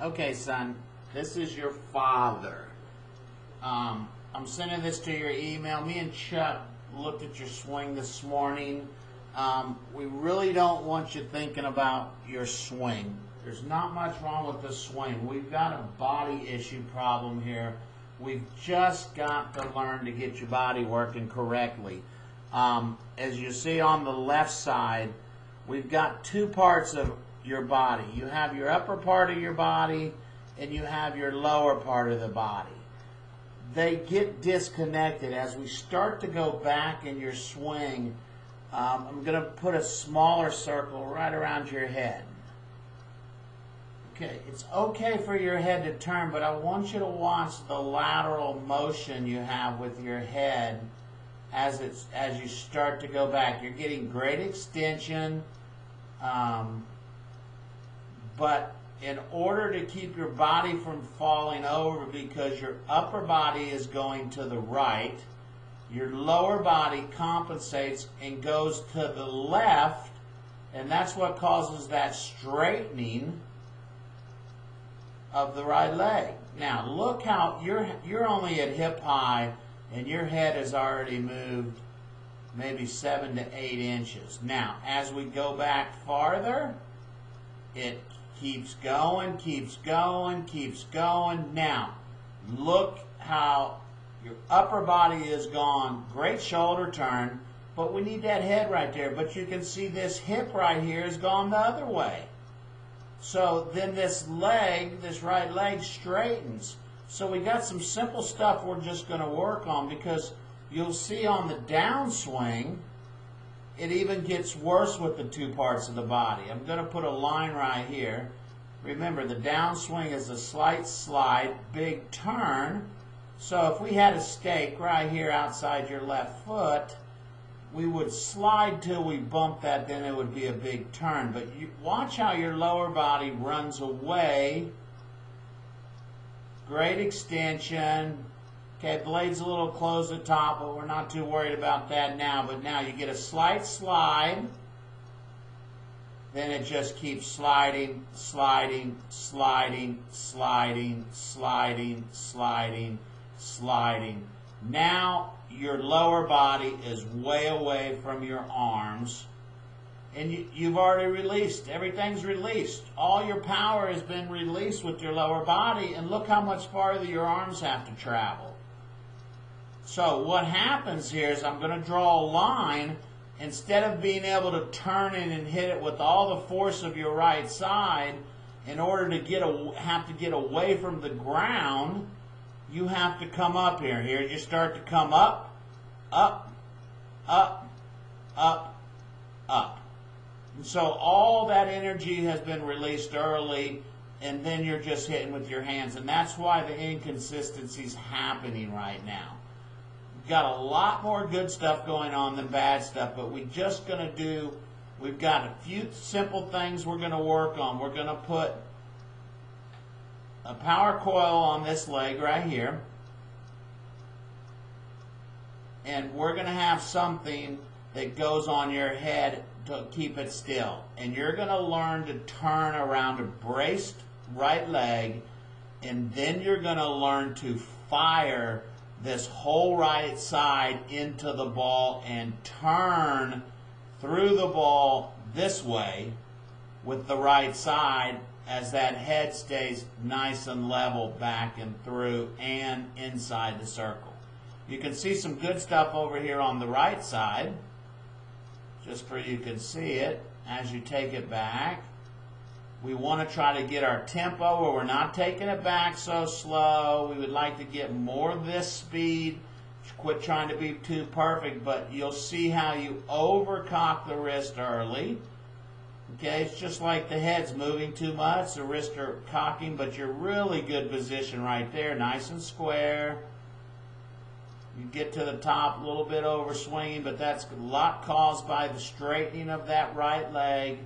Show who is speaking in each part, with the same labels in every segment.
Speaker 1: Okay, son, this is your father. Um, I'm sending this to your email. Me and Chuck looked at your swing this morning. Um, we really don't want you thinking about your swing. There's not much wrong with the swing. We've got a body issue problem here. We've just got to learn to get your body working correctly. Um, as you see on the left side, we've got two parts of your body. You have your upper part of your body and you have your lower part of the body. They get disconnected as we start to go back in your swing. Um, I'm going to put a smaller circle right around your head. Okay, it's okay for your head to turn, but I want you to watch the lateral motion you have with your head as it's as you start to go back. You're getting great extension, um, but in order to keep your body from falling over, because your upper body is going to the right, your lower body compensates and goes to the left, and that's what causes that straightening of the right leg. Now look how you're you're only at hip high and your head has already moved maybe seven to eight inches. Now as we go back farther, it keeps going, keeps going, keeps going. Now look how your upper body is gone. Great shoulder turn, but we need that head right there. But you can see this hip right here has gone the other way. So then this leg, this right leg straightens. So we got some simple stuff we're just going to work on because you'll see on the downswing, it even gets worse with the two parts of the body. I'm going to put a line right here. Remember, the downswing is a slight slide, big turn. So if we had a stake right here outside your left foot, we would slide till we bump that, then it would be a big turn. But you, watch how your lower body runs away. Great extension. Okay, blade's a little closed at top, but we're not too worried about that now. But now you get a slight slide. Then it just keeps sliding, sliding, sliding, sliding, sliding, sliding, sliding. Now your lower body is way away from your arms and you, have already released. Everything's released. All your power has been released with your lower body, and look how much farther your arms have to travel. So what happens here is I'm going to draw a line. Instead of being able to turn in and hit it with all the force of your right side, in order to get a, have to get away from the ground, you have to come up here. Here you start to come up, up, up, up, up. And so all that energy has been released early, and then you're just hitting with your hands. And that's why the inconsistency is happening right now. Got a lot more good stuff going on than bad stuff, but we're just going to do, we've got a few simple things we're going to work on. We're going to put a power coil on this leg right here. And we're going to have something that goes on your head to keep it still. And you're going to learn to turn around a braced right leg. And then you're going to learn to fire this whole right side into the ball and turn through the ball this way with the right side as that head stays nice and level back and through and inside the circle. You can see some good stuff over here on the right side, just for you can see it as you take it back. We want to try to get our tempo where we're not taking it back so slow. We would like to get more of this speed. Quit trying to be too perfect, but you'll see how you overcock the wrist early. Okay, it's just like the head's moving too much, the wrists are cocking, but you're really good position right there, nice and square. You get to the top a little bit over swinging, but that's a lot caused by the straightening of that right leg.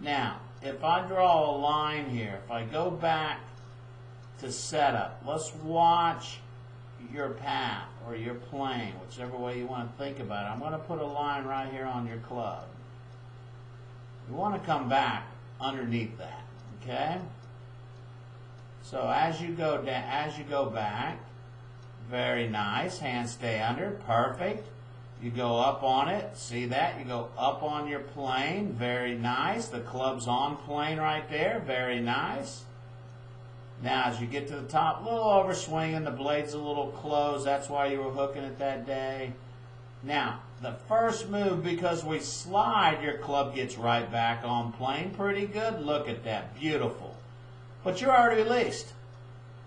Speaker 1: Now, if I draw a line here, if I go back to setup, let's watch your path or your plane, whichever way you want to think about it. I'm going to put a line right here on your club. You want to come back underneath that. Okay. So as you go down, as you go back, very nice. Hands stay under. Perfect. You go up on it. See that? You go up on your plane. Very nice. The club's on plane right there. Very nice. Now, as you get to the top, a little overswinging. The blade's a little closed. That's why you were hooking it that day. Now, the first move, because we slide, your club gets right back on plane. Pretty good. Look at that. Beautiful. But you're already released.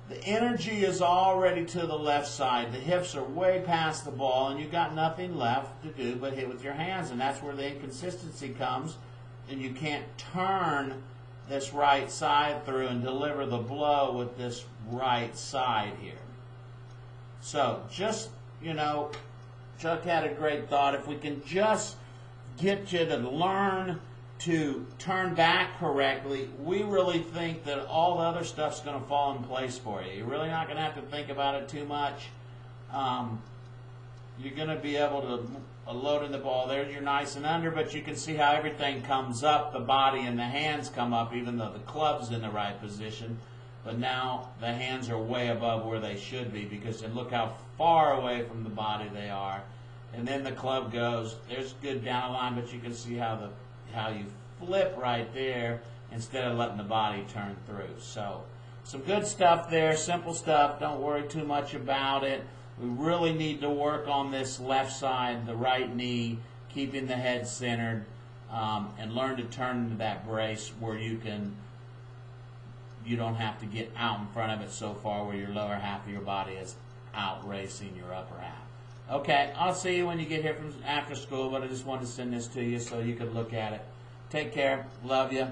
Speaker 1: The energy is already to the left side. The hips are way past the ball, and you've got nothing left to do but hit with your hands. And that's where the inconsistency comes. And you can't turn this right side through and deliver the blow with this right side here. So just, you know, Chuck had a great thought. If we can just get you to learn to turn back correctly, we really think that all the other stuff's going to fall in place for you. You're really not going to have to think about it too much. Um, you're going to be able to uh, load in the ball there. You're nice and under, but you can see how everything comes up. The body and the hands come up, even though the club's in the right position. But now the hands are way above where they should be because and look how far away from the body they are. And then the club goes. There's good down the line, but you can see how the how you flip right there instead of letting the body turn through. So some good stuff there, simple stuff. Don't worry too much about it. We really need to work on this left side, the right knee, keeping the head centered, um, and learn to turn into that brace where you can you don't have to get out in front of it so far where your lower half of your body is out racing your upper half. Okay, I'll see you when you get here from after school, but I just wanted to send this to you so you could look at it. Take care. Love you.